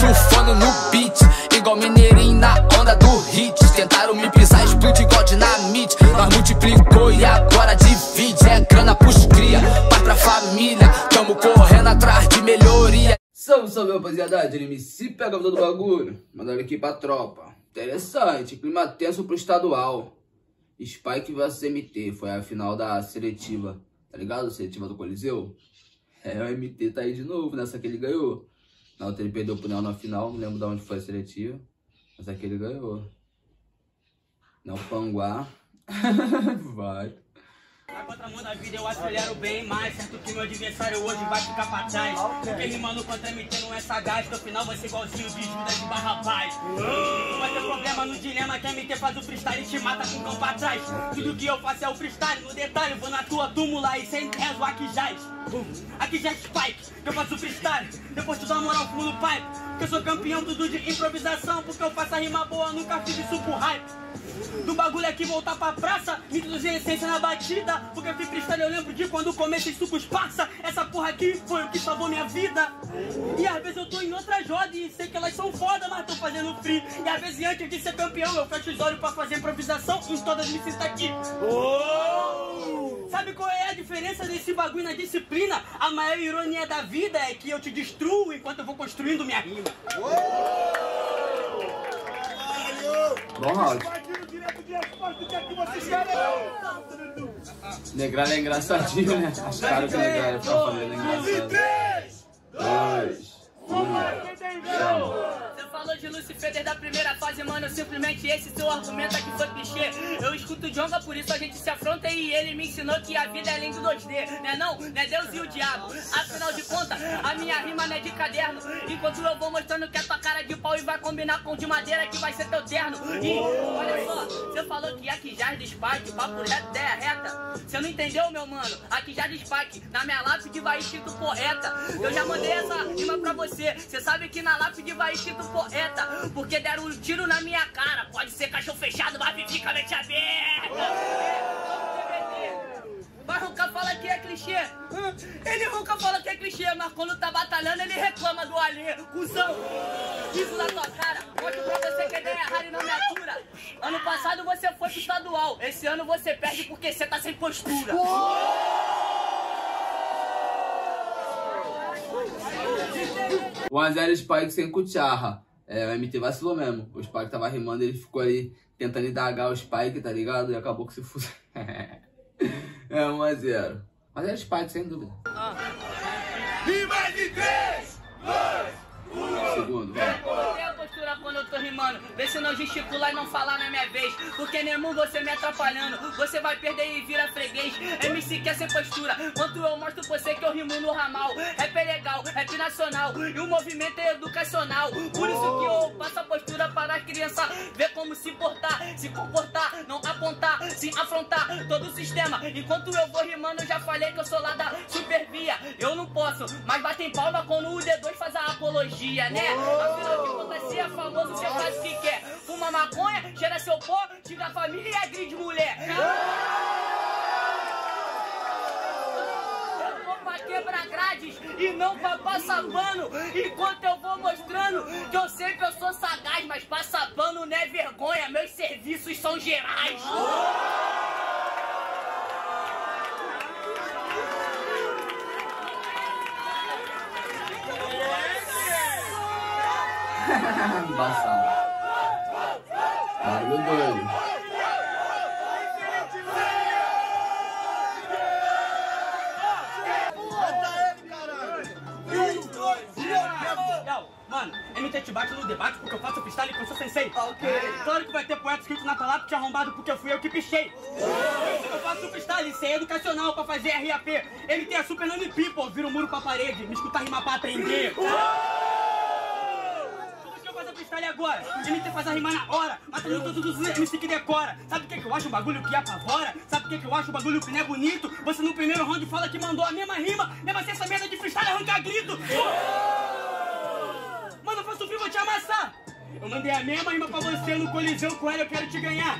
surfando no beat. Igual mineirinho na onda do hit. Tentaram me pisar, explode igual dinamite. Nós multiplicou e agora divide. É grana pros cria, pai pra família. Tamo correndo atrás de melhoria. Salve, salve rapaziada, MC pega todo o bagulho. Mandando aqui pra tropa. Interessante, clima tenso pro estadual. Spike vs MT, foi a final da seletiva. Tá ligado? Seletiva do Coliseu? É, o MT tá aí de novo, nessa que ele ganhou Na outra ele perdeu pro Neo na final, não lembro de onde foi a seletiva Mas aqui ele ganhou. Não Panguá. Vai na contramão da vida eu acelero bem mais. Certo que meu adversário hoje vai ficar pra trás. Porque rimando contra MT não é sagaz No final vai ser igualzinho de Judas de Barra Paz Vai ter problema no dilema que MT faz o freestyle e te mata com cão pra trás. Tudo que eu faço é o freestyle, no detalhe Vou na tua túmula e sem rezo aqui jaz Aqui já é Spike, que eu faço freestyle. Depois tu dá uma moral fumo no pipe Que eu sou campeão tudo de improvisação Porque eu faço a rima boa, nunca fiz isso por hype do bagulho aqui voltar pra praça, me introduzir a essência na batida. Porque eu fui freestyle, eu lembro de quando comecei sucos passa. Essa porra aqui foi o que salvou minha vida. E às vezes eu tô em outras rodas e sei que elas são foda, mas tô fazendo free. E às vezes antes de ser campeão, eu fecho os olhos pra fazer improvisação. Em todas me sinto aqui. Oh! Sabe qual é a diferença desse bagulho na disciplina? A maior ironia da vida é que eu te destruo enquanto eu vou construindo minha rima. Bom round Negralha é engraçadinho, né? Acharam que Negralha tá fazendo engraçado 3, 2, 1, Você falou de Lucifer desde a primeira fase, mano. Simplesmente esse seu argumento aqui foi clichê. Eu escuto Jonga, por isso a gente se afronta. E ele me ensinou que a vida é além do 2D, né? Não, né? Deus e o diabo. Afinal de contas, a minha rima não é de caderno. Enquanto eu vou mostrando que é tua cara de pau e vai combinar com de madeira que vai ser teu terno. E olha só, você falou que aqui já é de Spike, papo reto, ideia reta. Você não entendeu, meu mano? Aqui já de Spike, na minha lápide vai escrito poeta. Eu já mandei essa rima pra você. Você sabe que na lápide vai escrito poeta. Porque deram um tiro na minha cara. Pode ser cachorro fechado, mas fica mente aberta. Mas Ronca fala que é clichê. Hã? Ele nunca fala que é clichê, mas quando tá batalhando ele reclama do alê. Cusão, isso na tua cara. Mostro pra você que a ideia é rara e não me atura. Ano passado você foi pro estadual. Esse ano você perde porque você tá sem postura. O 1x0 Spike sem cucharra. É, o MT vacilou mesmo. O Spike tava rimando, ele ficou ali tentando indagar o Spike, tá ligado? E acabou que se fuzil. é 1x0. Mas é Spike, sem dúvida. Rima de 3, 2, Segundo, vai. Mantenha a postura quando eu tô rimando. Vê se não gesticular e não falar na minha vez. Porque nenhum você me atrapalhando. Você vai perder e vira freguês. MC quer sem postura. Quanto eu mostro pra você que eu rimo no ramal. É legal, rap nacional. E o movimento é educacional. Por isso que eu passo a postura para a criança ver como se portar. Se comportar, não apontar, se afrontar todo o sistema. Enquanto eu vou rimando, eu já falei que eu sou lá da supervia. Eu não posso, mas batem palma quando o D2 faz a apologia, né? Afinal de contas, se é famoso, você faz o que quer. Fuma maconha, cheira e não pra passar pano. Enquanto eu vou mostrando que eu sei que eu sou sagaz, mas passar pano não é vergonha. Meus serviços são gerais. Embaçado. Barulho. MT te bate no debate porque eu faço freestyle com seu sensei. Ok. Claro que vai ter poeta escrito na tua lápide arrombado porque eu fui eu que pichei. Eu faço freestyle, isso é educacional pra fazer RAP. Ele tem a super name people, vira o muro pra parede, me escuta rimar pra aprender. Tudo que eu faço é freestyle agora. MT faz a rima na hora, matando todos os MC que decora. Sabe o que, que eu acho um bagulho que apavora? Sabe o que, que eu acho um bagulho que não é bonito? Você no primeiro round fala que mandou a mesma rima, mesmo assim essa merda de freestyle arranca grito. Mano, eu faço frio, vou te amassar. Eu mandei a mesma rima pra você no Coliseu com ela, eu quero te ganhar.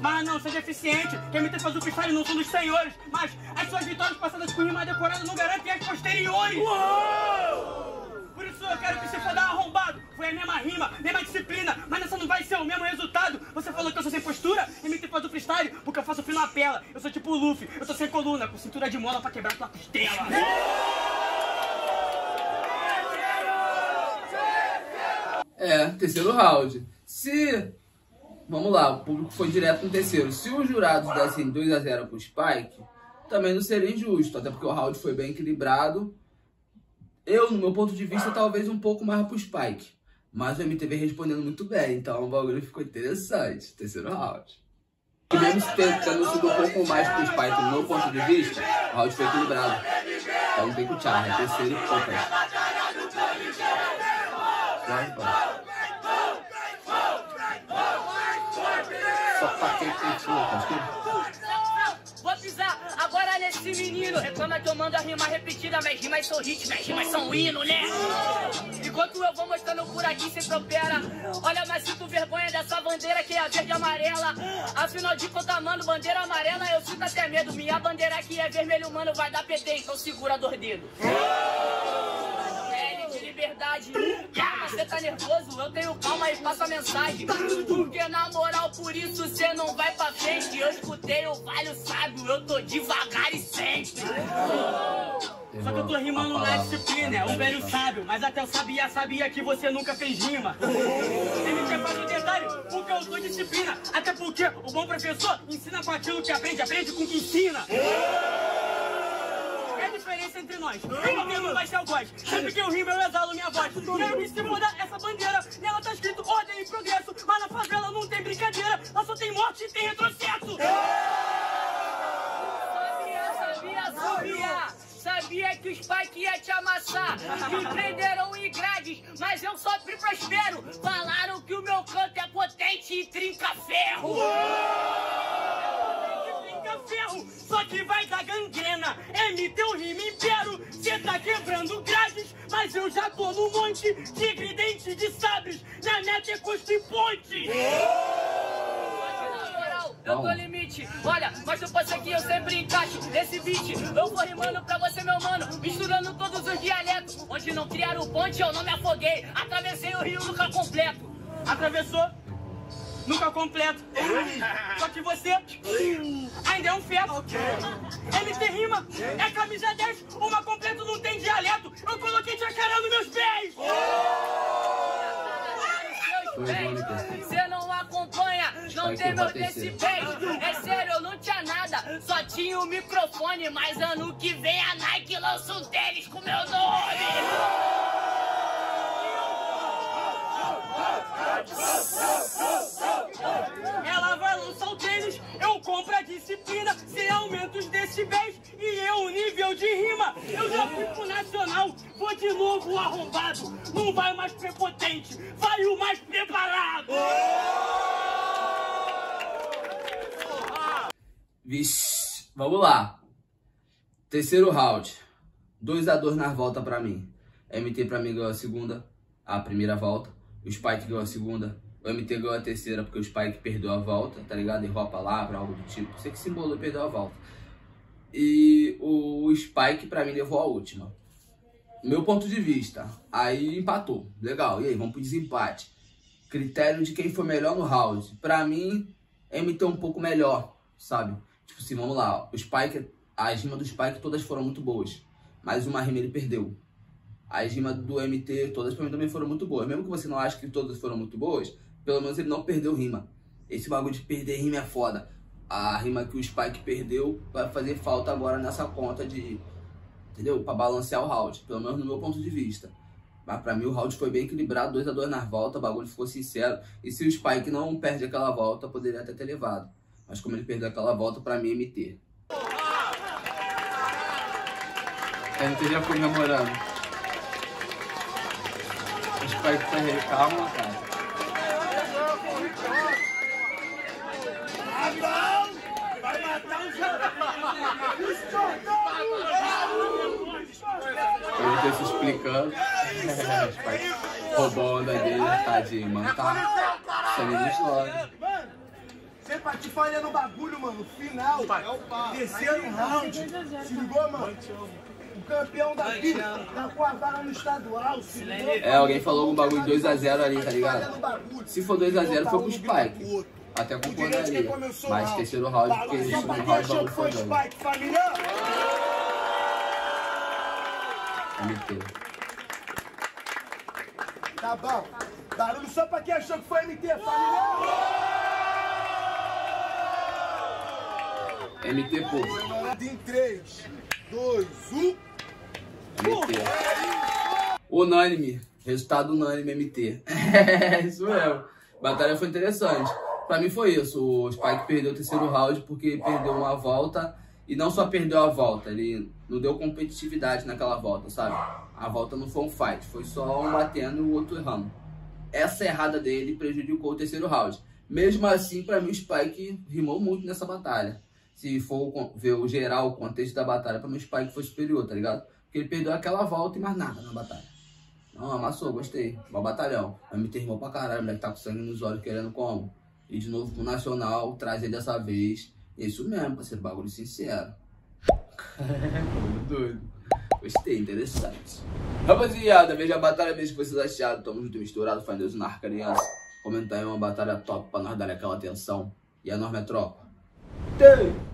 Mas não, seja eficiente. Quem me faz o freestyle não são dos senhores. Mas as suas vitórias passadas com rima decorada não garantem as posteriores. Por isso eu quero que for dar arrombado, rima, mesma disciplina, mas nessa não vai ser o mesmo resultado. Você falou que eu sou sem postura, MT faz o freestyle, porque eu faço fino na pela. Eu sou tipo o Luffy, eu tô sem coluna, com cintura de mola pra quebrar tua costela. É, terceiro round. Se. Vamos lá, o público foi direto no terceiro. Se os jurados dessem 2x0 pro Spike, também não seria injusto, até porque o round foi bem equilibrado. Eu, no meu ponto de vista, talvez um pouco mais pro Spike. Mas o MTV respondendo muito bem, então o bagulho ficou interessante. Terceiro round. E mesmo tendo sido um pouco mais pro Spike, no meu ponto de vista, o round foi equilibrado. Então tem que o é terceiro e poucas. Vai, vai. Só pra quem continua, tá Vou pisar agora nesse menino. Reclama que eu mando a rima repetida, mas rimas são hit, mas rimas são hino, né? Enquanto eu vou mostrando por aqui, cê tropeira. Olha, mas sinto vergonha dessa bandeira que é a verde e amarela. Afinal de contas, mano, bandeira amarela, eu sinto até medo. Minha bandeira aqui é vermelho, mano, vai dar PT, então segura dois dedos. L de liberdade. Calma, cê tá nervoso, eu tenho calma e passo a mensagem. Porque na moral, por isso cê não vai pra frente. Eu escutei o Valho Sábio, eu tô devagar e sempre. Só que eu tô rimando na disciplina, é um velho sábio, mas até eu sabia, sabia que você nunca fez rima. MT faz um detalhe, porque eu sou disciplina. Até porque o bom professor ensina com aquilo que aprende, aprende com o que ensina. É diferença entre nós. MT não vai ser o voz. Sempre que eu rimo, eu exalo minha voz. Quero me se foda essa bandeira. Nela tá escrito ordem e progresso. Mas na favela não tem brincadeira. Lá só tem morte e tem retrocesso. Sabia, sabia, sabia. Sabia que o Spike ia te amassar. Me prenderam em grades, mas eu sofri prospero. Falaram que o meu canto é potente e trinca ferro. Trinca ferro, só que vai dar gangrena. MT o rima impero. Cê tá quebrando grades, mas eu já tô no monte. Tigre dente de sabres. Minha meta é custo e ponte. Na eu tô limite. Olha, mas se fosse aqui eu sempre encaixo nesse beat. Eu vou rimando pra você, meu mano, misturando todos os dialetos. Onde não criaram ponte, eu não me afoguei. Atravessei o rio nunca completo. Atravessou, nunca completo. Só que você ainda é um feto. MT rima, é camisa 10, uma completo não tem dialeto. Eu coloquei jacaré nos meus pés. Você não acompanha, não Vai tem terceiro. decibéis. É sério, eu não tinha nada, só tinha o microfone. Mas ano que vem a Nike lança um tênis com meu nome. Ela vai lançar o tênis, eu compro a disciplina, cê aumenta os decibéis e eu o nível de rima. Eu já fui pro nacional, vou de novo arrombado. Não vai mais prepotente, vai o mais preparado. Vixe, vamos lá. Terceiro round. 2x2 nas voltas pra mim. MT pra mim ganhou a segunda, a primeira volta. O Spike ganhou a segunda. O MT ganhou a terceira porque o Spike perdeu a volta, tá ligado? Errou a palavra, algo do tipo. Sei que simbolou e perdeu a volta. E o Spike pra mim levou a última. Meu ponto de vista. Aí empatou. Legal. E aí, vamos pro desempate. Critério de quem foi melhor no round. Pra mim, MT um pouco melhor, sabe? Tipo assim, vamos lá. O Spike, as rimas do Spike todas foram muito boas. Mas uma rima ele perdeu. As rimas do MT, todas pra mim também foram muito boas. Mesmo que você não ache que todas foram muito boas, pelo menos ele não perdeu rima. Esse bagulho de perder rima é foda. A rima que o Spike perdeu vai fazer falta agora nessa conta de. Entendeu? Pra balancear o round. Pelo menos no meu ponto de vista. Mas pra mim o round foi bem equilibrado, 2x2 nas voltas, o bagulho ficou sincero. E se o Spike não perde aquela volta, poderia até ter levado. Mas como ele perdeu aquela volta, pra mim MT. MT já comemorando. O Spike tá re- calma, cara. Ele tá se O Spike roubou a onda dele, tadinho, mano. Tá sangue de glória. Mano, você tá te falhando o bagulho, mano. Final. Terceiro round. Se ligou, mano? O campeão daqui, tá com a vaga no estadual. Se ligou? É, alguém falou um bagulho 2x0 ali, tá ligado? Se for 2x0 Botar foi um pro no bico do Spike. Até O direito concordaria. Mas terceiro round, porque no pra quem round o achou bagulho que foi doido. Spike, família. MT. Tá bom. Barulho só pra quem achou que foi MT, família. MT, pô. Em 3, 2, 1. MT. Unânime. Resultado unânime, MT. É, isso mesmo. Batalha foi interessante. Pra mim foi isso. O Spike perdeu o terceiro round porque perdeu uma volta. E não só perdeu a volta, ele não deu competitividade naquela volta, sabe? A volta não foi um fight, foi só um batendo e o outro errando. Essa errada dele prejudicou o terceiro round. Mesmo assim, pra mim, o Spike rimou muito nessa batalha. Se for ver o geral, o contexto da batalha, pra mim o Spike foi superior, tá ligado? Porque ele perdeu aquela volta e mais nada na batalha. Não, amassou, gostei. Bom batalhão. O MT rimou pra caralho, moleque tá com sangue nos olhos querendo como? E de novo pro Nacional, trazer dessa vez. Isso mesmo, pra ser bagulho sincero. Doido. Gostei, interessante. Rapaziada, veja a batalha, veja o que vocês acharam. Tamo junto misturado, faz Deus na criança. Comenta aí uma batalha top pra nós dar aquela atenção. E a norma é tropa. Tem!